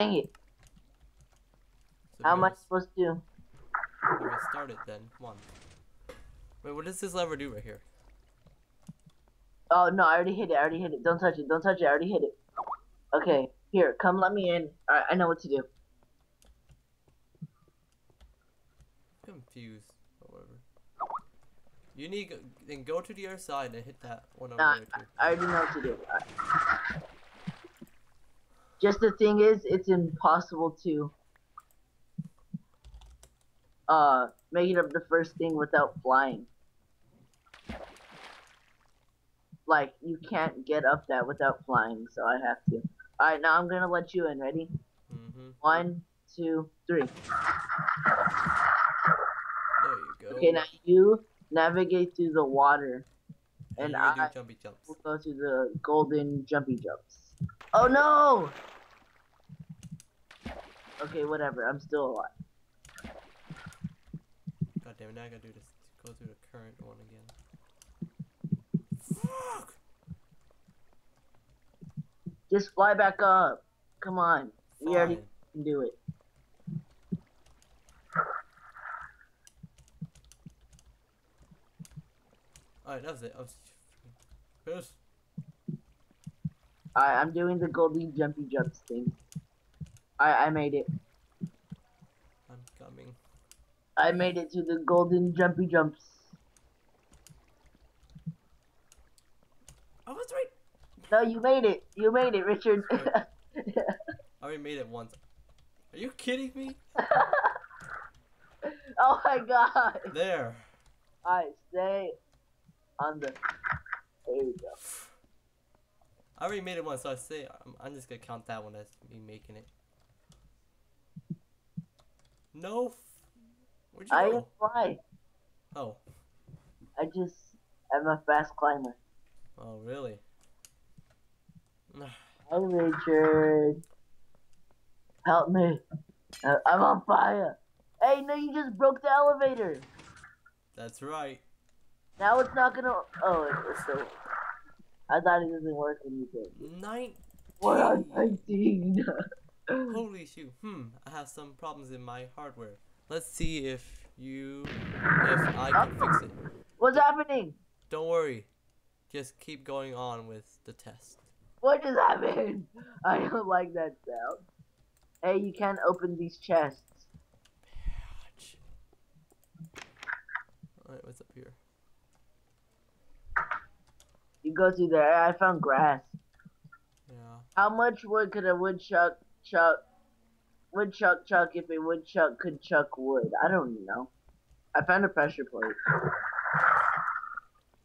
Dang it. So How am I supposed to? we gotta start it then. Come on. Wait, what does this lever do right here? Oh no, I already hit it. I already hit it. Don't touch it. Don't touch it. I already hit it. Okay, here, come let me in. Alright, I know what to do. Confused. Whatever. You need to go, then go to the other side and hit that one over Nah, there too. I already know what to do. Just the thing is, it's impossible to uh make it up the first thing without flying. Like you can't get up that without flying, so I have to. Alright, now I'm gonna let you in. Ready? Mm-hmm. One, two, three. There you go. Okay, now you navigate through the water, and I do jumpy jumps. will go through the golden jumpy jumps. Oh no! Okay, whatever. I'm still alive. God damn it! Now I gotta do this. Go through the current one again. Fuck! Just fly back up. Come on. We already can do it. Alright, that was it. I was pissed. I I'm doing the golden jumpy jumps thing. I I made it. I made it to the golden jumpy jumps. Oh, I was right. No, you made it. You made it, Richard. I already made it once. Are you kidding me? oh my god. There. Alright, stay on the. There you go. I already made it once, so I say I'm, I'm just gonna count that one as me making it. No. Where'd you I go? fly. Oh. I just am a fast climber. Oh, really? Hi, Richard. Help me. Uh, I'm on fire. Hey, no, you just broke the elevator. That's right. Now it's not gonna. Oh, it's still. I thought it doesn't work when you did. Nine. What on 19? Holy shoot. Hmm. I have some problems in my hardware. Let's see if you, if I can fix it. What's happening? Don't worry. Just keep going on with the test. What just happened? I don't like that sound. Hey, you can't open these chests. Ouch. Alright, what's up here? You go through there. I found grass. Yeah. How much wood could a woodchuck chuck? Woodchuck chuck chuck if a woodchuck could chuck wood. I don't know. I found a pressure plate.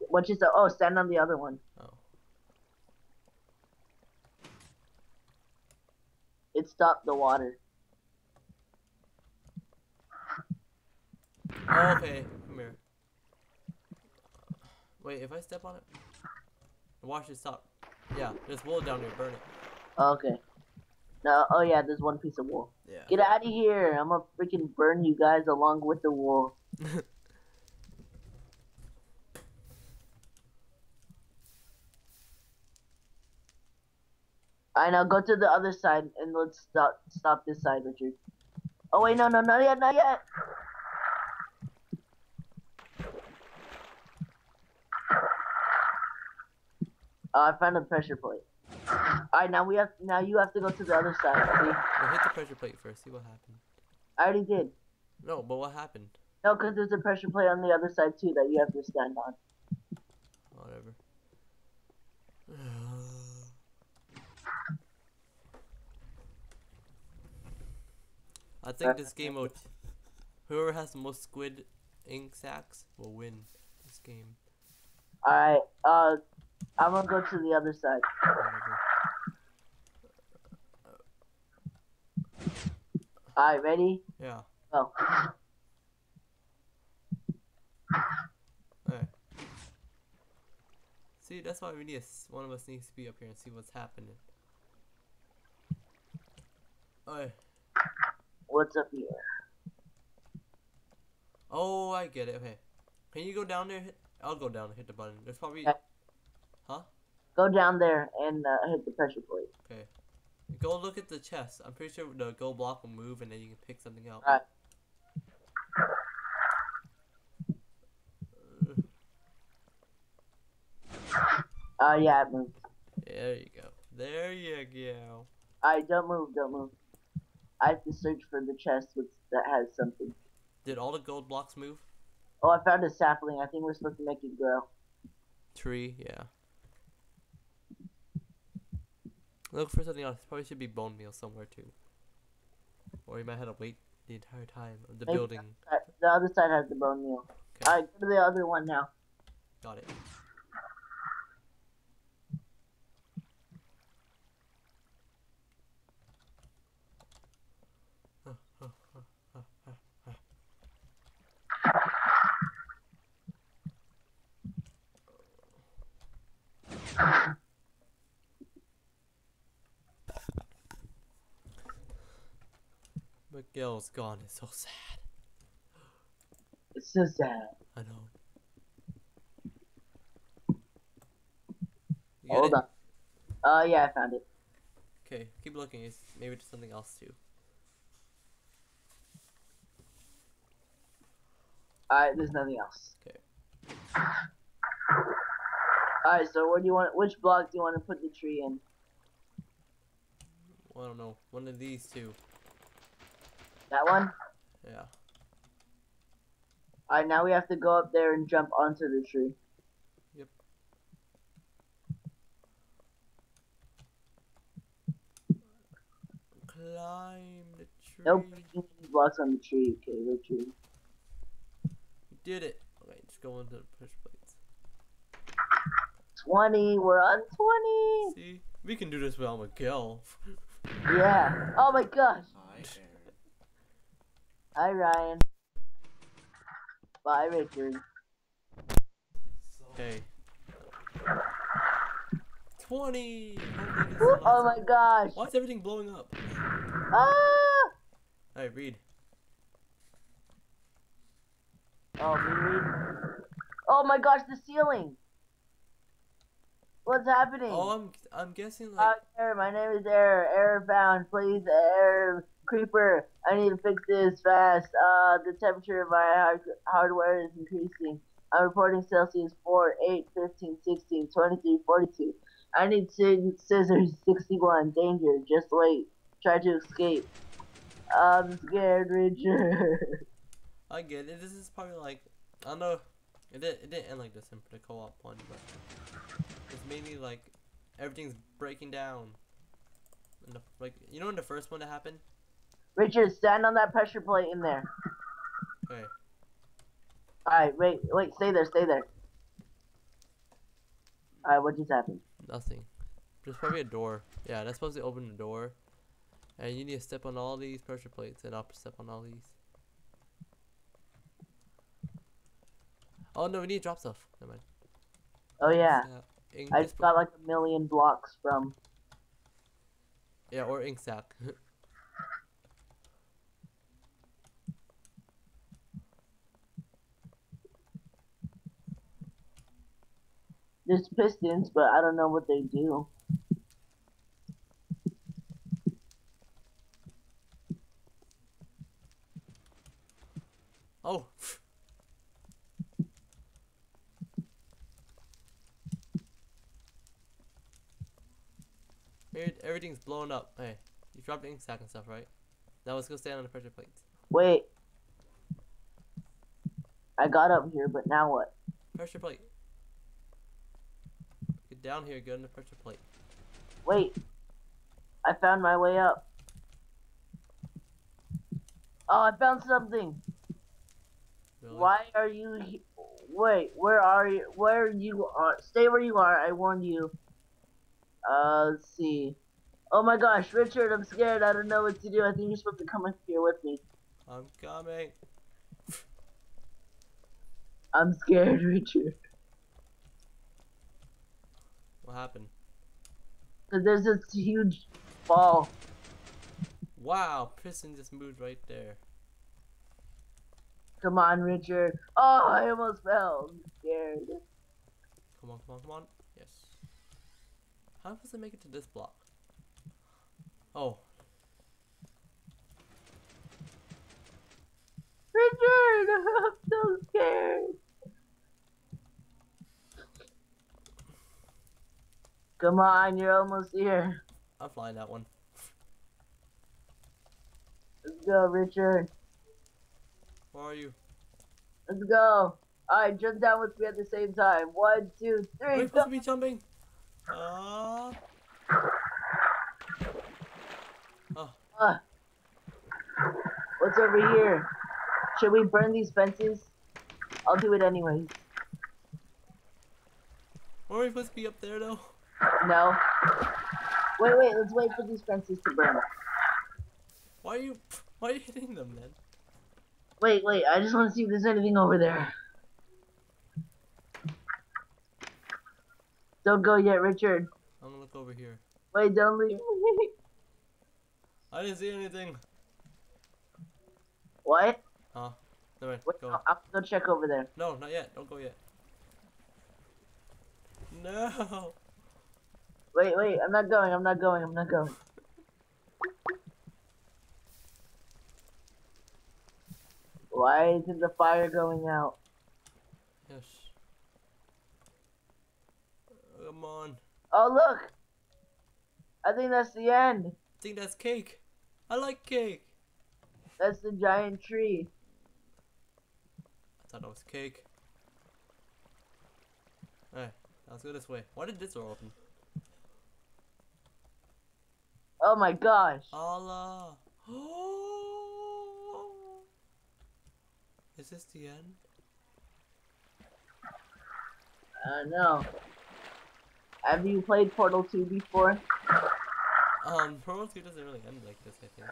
What is the? Oh, stand on the other one. Oh. It stopped the water. Oh, okay. Come here. Wait, if I step on it, watch it stop. Yeah, there's wool down here. Burn it. Okay. No. Oh yeah, there's one piece of wool. Yeah. Get out of here! I'm gonna freaking burn you guys along with the wool. I know. Go to the other side and let's stop stop this side, Richard. Oh wait, no, no, not yet, not yet. Oh, I found a pressure plate. Alright, now we have now you have to go to the other side. See? Well, hit the pressure plate first. See what happened. I already did. No, but what happened? No, because there's a pressure plate on the other side too that you have to stand on. Whatever. I think this game mode, whoever has the most squid ink sacks will win this game. Alright, uh, I'm gonna go to the other side. Whatever. Alright, ready? Yeah. Go. Alright. See, that's why we need a one of us needs to be up here and see what's happening. Alright. What's up here? Oh, I get it. Okay. Can you go down there? I'll go down and hit the button. There's probably. Okay. Huh? Go down there and uh, hit the pressure plate. Okay. Go look at the chest. I'm pretty sure the gold block will move and then you can pick something out. Right. Uh, Uh, yeah, it moved. there you go. There you go. Alright, don't move, don't move. I have to search for the chest with, that has something. Did all the gold blocks move? Oh, I found a sapling. I think we're supposed to make it grow. Tree, yeah. Look for something else. Probably should be bone meal somewhere too. Or you might have to wait the entire time of the building. The other side has the bone meal. Okay. Alright, go to the other one now. Got it. Miguel's gone. It's so sad. It's so sad. I know. You Hold on. Uh, yeah, I found it. Okay, keep looking. It's maybe it's something else too. Alright, there's nothing else. Okay. Alright, so where do you want? Which block do you want to put the tree in? Well, I don't know. One of these two. That one. Yeah. Alright, now we have to go up there and jump onto the tree. Yep. Climb the tree. No picking any blocks on the tree. Okay, Richard. You did it. Okay, just go into the push plates. Twenty. We're on twenty. See, we can do this without Miguel. Yeah. Oh my gosh. Hi, Ryan. Bye, Richard. Okay. Twenty. Hopefully this is Woo- the Oh my gosh. Why is everything blowing up? Ah! Alright, read. Oh, read. Oh my gosh, the ceiling. What's happening? Oh, I'm I'm guessing Uh, like error, my name is Error. Error found. Please, Error. Creeper, I need to fix this fast. Uh, the temperature of my hard- hardware is increasing. I'm reporting Celsius 4, 8, 15, 16, 23, 42. I need sci- scissors 61. Danger. Just wait. Try to escape. I'm scared, Richard. I get it. This is probably like I don't know. It didn't it didn't end like this in the co-op one, but mainly like everything's breaking down. The, like you know in the first one that happened. Richard, stand on that pressure plate in there. Okay. Alright, wait, wait, stay there, stay there. Alright, what just happened? Nothing. There's probably a door. Yeah, that's supposed to open the door. And you need to step on all these pressure plates and I'll step on all these. Oh no, we need to drop stuff. Never mind. Oh yeah, Yeah, ink I just got like a million blocks from. yeah or ink sac. There's pistons, but I don't know what they do. oh. Everything's blown up. Hey, you dropped the ink sac and stuff, right? Now let's go stand on the pressure plates. Wait. I got up here, but now what? Pressure plate. Get down here, get on the pressure plate. Wait. I found my way up. Oh, I found something. Really? Why are you? Wait, where are you? Where you are? Stay where you are. I warned you. Uh, let's see. Oh my gosh, Richard, I'm scared. I don't know what to do. I think you're supposed to come up here with me. I'm coming. I'm scared, Richard. What happened? Cause there's this huge ball. Wow, piston just moved right there. Come on, Richard. Oh, I almost fell. I'm scared. Come on, come on, come on. Yes. How does it make it to this block? Oh, Richard, I'm so scared. Come on, you're almost here. I'm flying that one. Let's go, Richard. Where are you? Let's go. Alright, jump down with me at the same time. One, two, three. Are you supposed to be jumping? Uh, What's over here? Should we burn these fences? I'll do it anyways. were we supposed to be up there though? No. Wait, wait, let's wait for these fences to burn. Why are you? Why are you hitting them then? Wait, wait, I just want to see if there's anything over there. Don't go yet, Richard. I'm gonna look over here. Wait, don't leave. I didn't see anything. what? Huh? Never mind. Wait, Go. I'll, I'll go check over there. No, not yet. Don't go yet. No. Wait, wait, I'm not going, I'm not going, I'm not going. Why isn't the fire going out? Yes. Come on. Oh, look! I think that's the end. I think that's cake. I like cake. That's the giant tree. I thought that was cake. Alright, let's go this way. Why did this door open? Oh my gosh. Allah. Is this the end? I know. Have you played Portal 2 before? Um, Portal 2 doesn't really end like this, I think.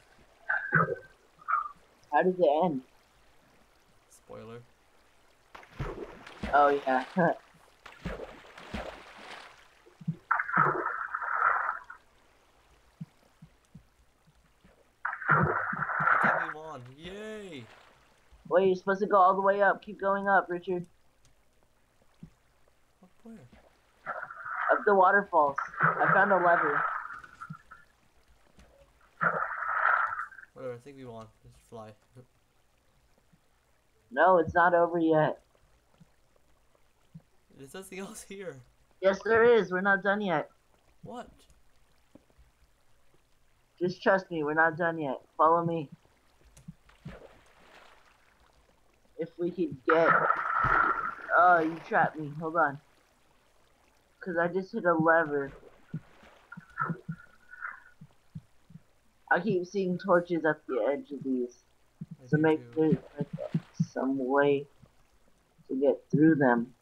How does it end? Spoiler. Oh yeah. I think we won. Yay! Wait, you're supposed to go all the way up. Keep going up, Richard. Up where? Up the waterfalls. I found a lever. Whatever, I think we won. Just fly. No, it's not over yet. There's nothing else here. Yes, there is. We're not done yet. What? Just trust me. We're not done yet. Follow me. If we could get... Oh, you trapped me. Hold on. Because I just hit a lever. I keep seeing torches at the edge of these. I So maybe there's like some way to get through them.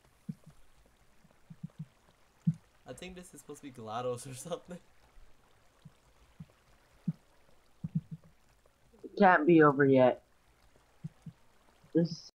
I think this is supposed to be GLaDOS or something. It can't be over yet. There's